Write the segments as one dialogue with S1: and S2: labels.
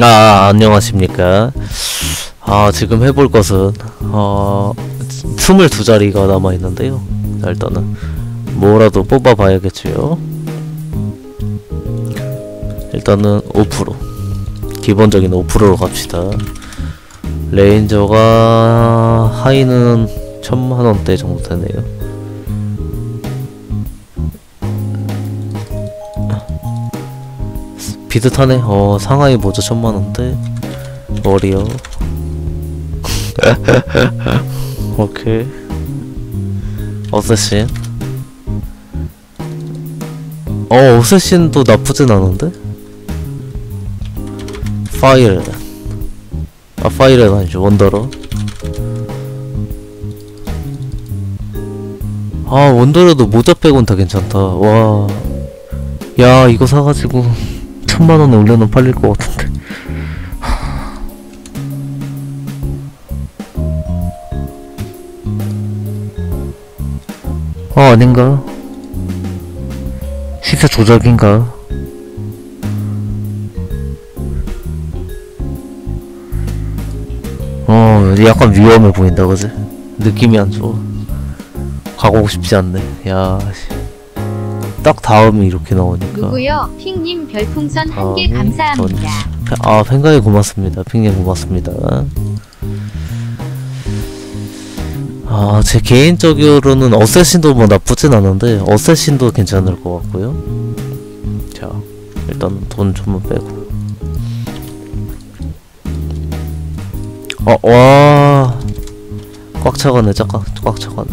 S1: 아 안녕하십니까. 아 지금 해볼 것은 어 22자리가 남아있는데요. 자, 일단은 뭐라도 뽑아봐야겠지요. 일단은 5% 기본적인 5%로 갑시다. 레인저가 하이는 천만원대 정도 되네요 비슷하네. 어 상하이 모자 천만원대. 머리요. 오케이. 어쌔신. 어 어쌔신도 나쁘진 않은데? 파이레 아 파이레는 아니죠 원더러. 아 원더러도 모자 빼곤 다 괜찮다. 와 야 이거 사가지고 천만 원에 올려놓으면 팔릴 것 같은데 어 아닌가? 시세 조작인가? 어 약간 위험해 보인다 그지? 느낌이 안 좋아 가고 싶지 않네 야 씨. 딱 다음이 이렇게 나오니까.
S2: 누구요? 핑님 별풍선 한 개
S1: 다음이
S2: 감사합니다.
S1: 아 팬가이 고맙습니다. 핑님 고맙습니다. 아 제 개인적으로는 어쌔신도 뭐 나쁘진 않은데 어쌔신도 괜찮을 것 같고요. 자 일단 돈 좀만 빼고. 어 와 꽉 차가네 잠깐. 꽉 차가네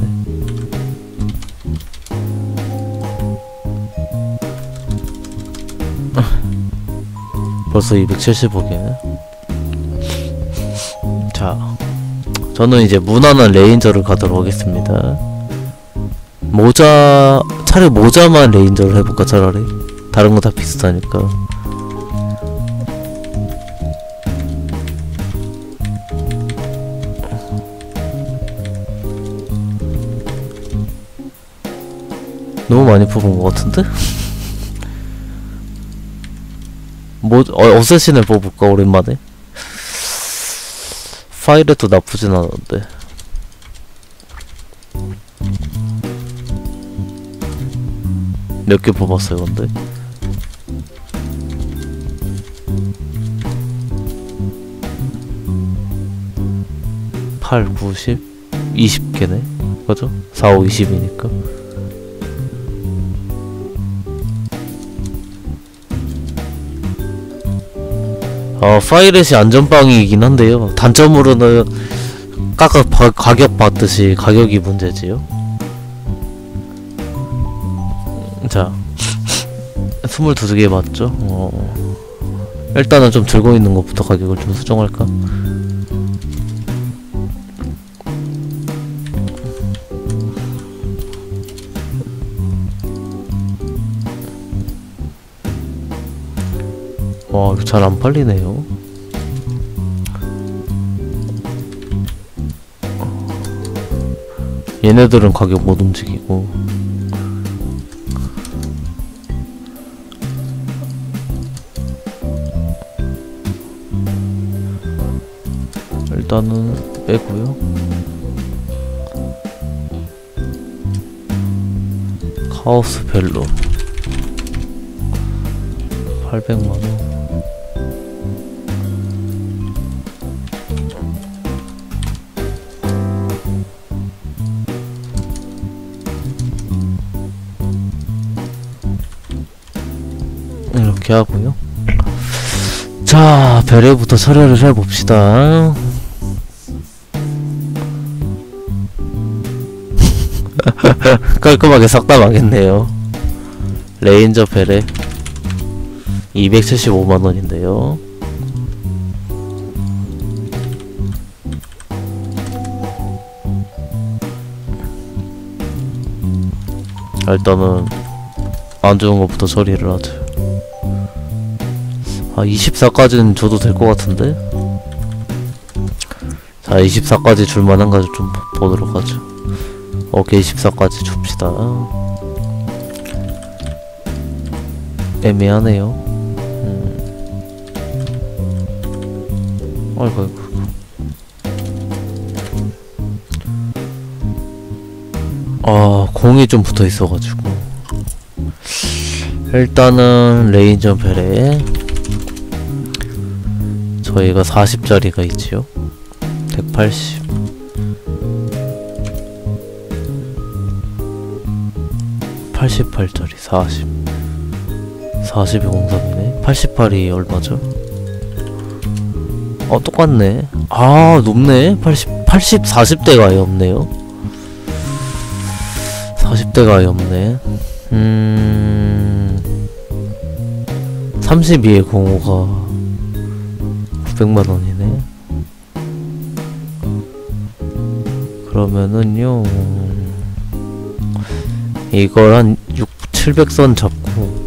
S1: 벌써 275개. 자 저는 이제 무난한 ranger를 가도록 하겠습니다. 모자 차라리 모자만 ranger를 해볼까 차라리? 다른 거 다 비슷하니까. 너무 많이 뽑은 것 같은데? 뭐, 어, 어쌔신을 뽑을까, 오랜만에? 파이let도 나쁘진 않은데. 몇 개 뽑았어요, 근데? 팔, 구십, 이십 개네? 그죠? 4, 5, 20이니까. 어, 파이렛이 안전빵이긴 한데요. 단점으로는 깎아 바, 가격 받듯이 가격이 문제지요. 자, 22개 맞죠? 어, 일단은 좀 들고 있는 것부터 가격을 좀 수정할까? 와, 이거 잘 안 팔리네요. 얘네들은 가격 못 움직이고. 일단은 빼고요. 카오스 벨로 800만원 이렇게 하고요. 자, 배려부터 처리를 해봅시다. 깔끔하게 망했네요. 레인저 베레 275만원인데요. 일단은 안 좋은 것부터 처리를 하죠. 아 24까지는 줘도 될 것 같은데? 자 24까지 줄만한 가지 좀 보- 보도록 하죠. 오케이 24까지 줍시다. 애매하네요. 음. 아이고 아이고 아 공이 좀 붙어 있어가지고 일단은 레인저 벨에 저희가 40짜리가 있지요? 180 88짜리 40 40이 03이네? 88이 얼마죠? 어 똑같네. 아 높네. 80 80 40대가 아예 없네요. 40대가 아예 없네. 음 32에 05가 900만 원이네 그러면은요 이걸 한 6, 700선 잡고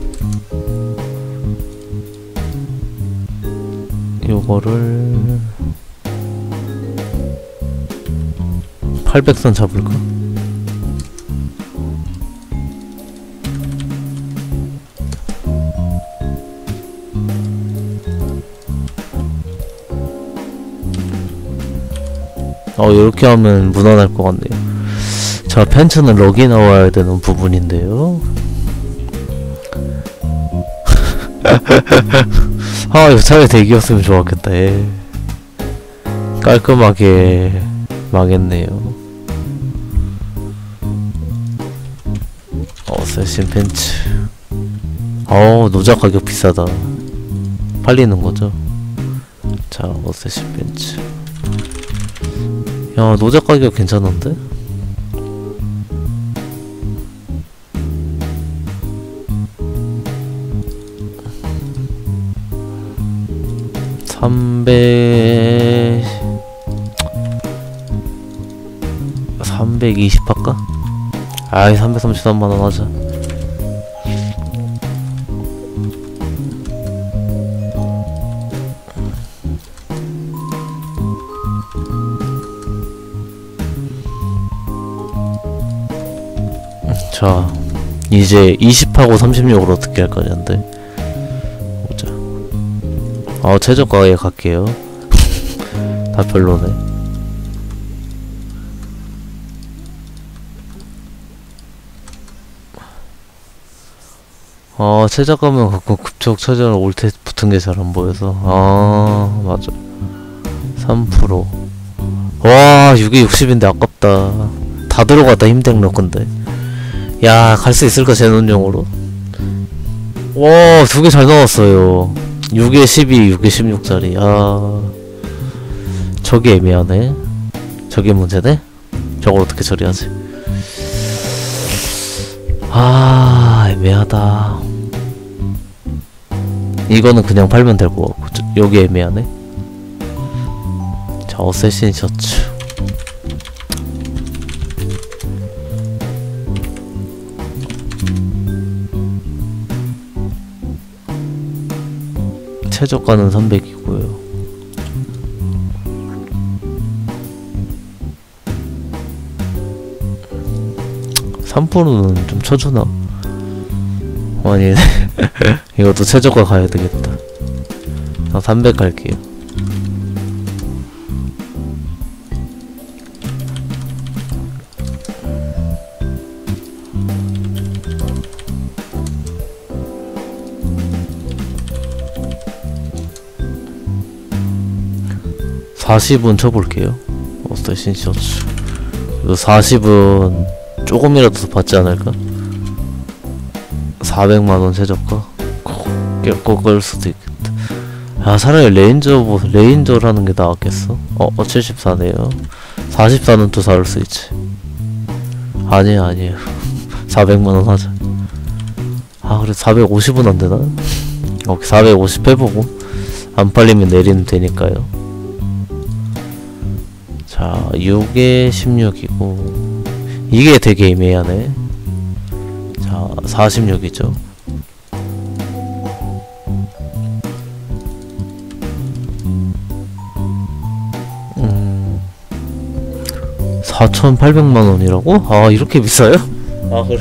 S1: 요거를 800선 잡을까? 어 이렇게 하면 무난할 것 같네요. 자 펜츠는 럭이 나와야 되는 부분인데요. 아 이거 차라리 대기였으면 좋았겠다 예. 깔끔하게 망했네요. 어쌔신 펜츠. 어우 노자 가격 비싸다. 팔리는 거죠? 자 어쌔신 펜츠 야 노자 가격 괜찮은데? 삼백 삼백이십 할까? 아이 삼백삼십삼만 원 하자. 자, 이제 20하고 36으로 어떻게 할 거냐인데. 보자. 아, 최저가에 갈게요. 다 별로네. 아, 최저가면 갖고 급적 최저는 올테 붙은 게 잘 안 보여서. 아, 맞아. 3%. 와, 6에 60인데 아깝다. 다 들어가다 힘들어, 근데. 야, 갈 수 있을까, 제논용으로? 와, 두 개 잘 나왔어요. 6에 12, 6에 16짜리. 아. 저게 애매하네. 저게 문제네? 저걸 어떻게 처리하지? 아, 애매하다. 이거는 그냥 팔면 될 것 같고, 저, 여기 애매하네. 자, 어쌔신 셔츠. 최저가는 300이고요. (3%는) 좀 쳐주나? 아니 이것도 최저가 가야 되겠다 아, 300 갈게요 (40은) 쳐볼게요. 어스신 셔츠 이거 (40은) 조금이라도 더 받지 않을까? 400만원 최저가? 끌 수도 있겠다. 아 차라리 레인저 뭐 레인저라는 게 나았겠어? 어, 어 74네요. 44는 또 사올 수 있지. 아니에요 아니에요 400만원 하자. 아 그래 450은 안되나? 오케이 450 해보고. 안 팔리면 내리면 되니까요 자 6에 16이고 이게 되게 애매하네 자 46이죠 음 4,800만원이라고? 아 이렇게 비싸요? 아 그래?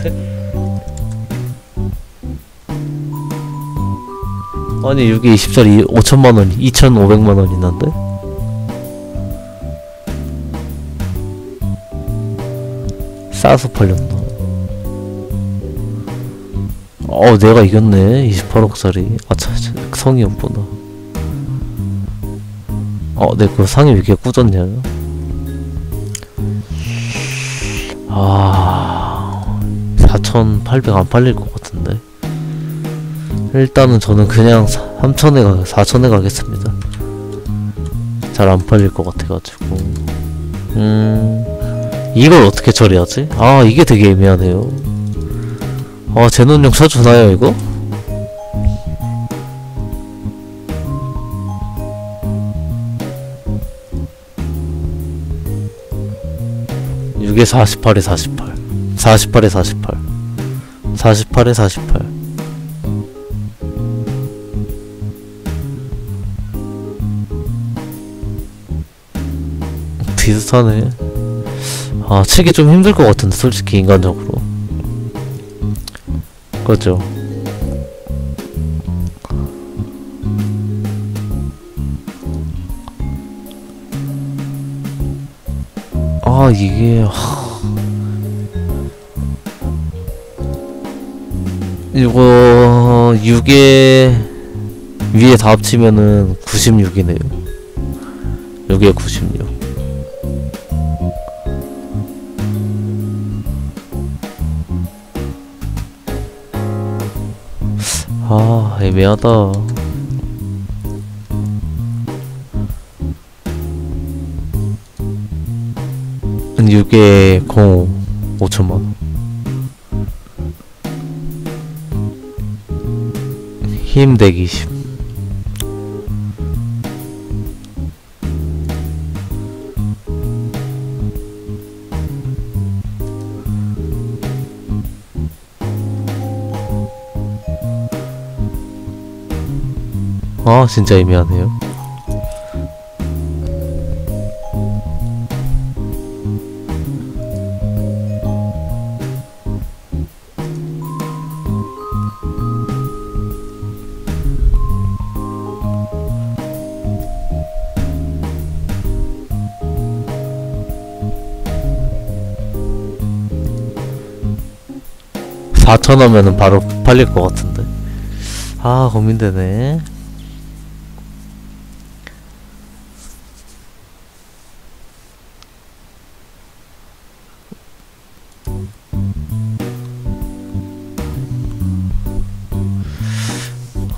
S1: 아니 6에 20짜리 5천만원 2,500만원이 난데? 싸서 팔렸나? 어, 내가 이겼네. 28억짜리. 아, 차, 차, 성이 없구나. 어, 내 그 상이 왜 이렇게 꾸졌냐? 아, 4,800 안 팔릴 것 같은데. 일단은 저는 그냥 3,000에 가, 4,000에 가겠습니다. 잘 안 팔릴 것 같아가지고. 음, 이걸 어떻게 처리하지? 아, 이게 되게 애매하네요. 아, 제논용 쳐주나요, 이거? 이게 48에 48 48에 48 48에 48 비슷하네 아 치기 좀 힘들 것 같은데 솔직히 인간적으로. 그죠? 아 이게 하... 이거 6에 위에 다 합치면은 96이네요. 6에 96 아 애매하다. 6에 0 5천만원. 힘120 아 진짜 애매하네요. 사천 하면은 바로 팔릴 것 같은데. 아 고민되네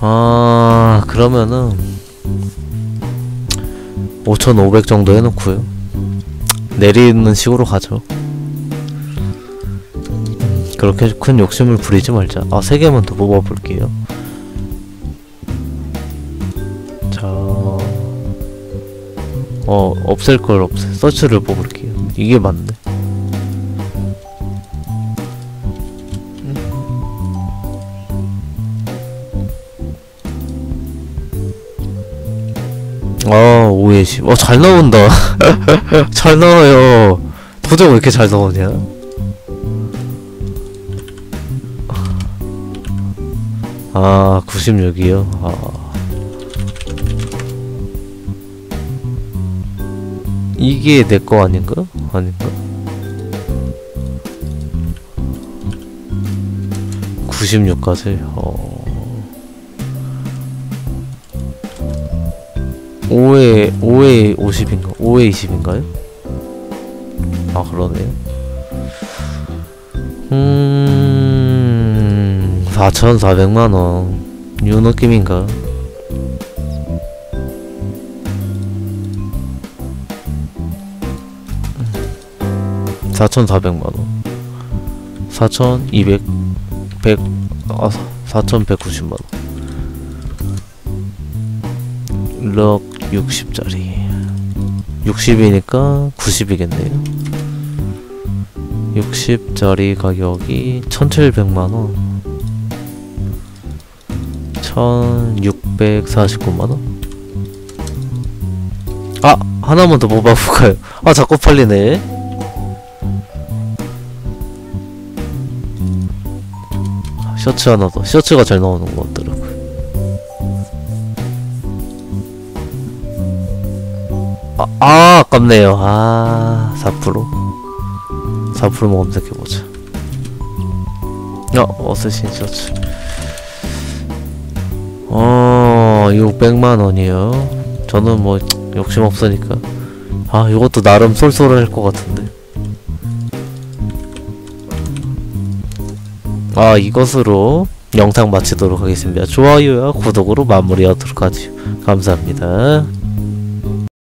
S1: 아 그러면은 5,500 정도 해놓고요. 내리는 식으로 가죠. 음, 그렇게 큰 욕심을 부리지 말자. 아 3개만 더 뽑아볼게요. 자... 어 없앨 걸 없애 서치를 뽑을게요. 이게 맞네 5에 10. 어, 잘 나온다. 잘 나와요. 도저히 왜 이렇게 잘 나오냐? 아, 96이요? 아. 이게 내 거 아닌가? 아닌가? 96까지? 어. 5에 5에 50인가? 5에 20인가요? 아 그러네요. 음 4,400만 원. 이 느낌인가? 음. 4,400만 원. 4,200 100 아, 4,190만 원. 럭 60짜리. 60이니까 90이겠네요. 60짜리 가격이 1700만원. 1649만원? 아! 하나만 더 뽑아볼까요? 아 자꾸 팔리네. 셔츠 하나 더. 셔츠가 잘 나오는 것 같더라고요 아, 아 아깝네요. 아 4% 4%만 검색해보자. 어 어쌔신 셔츠. 어 600만원이요. 저는 뭐 욕심 없으니까. 아 이것도 나름 쏠쏠할 것 같은데. 아 이것으로 영상 마치도록 하겠습니다. 좋아요와 구독으로 마무리하도록 하죠. 감사합니다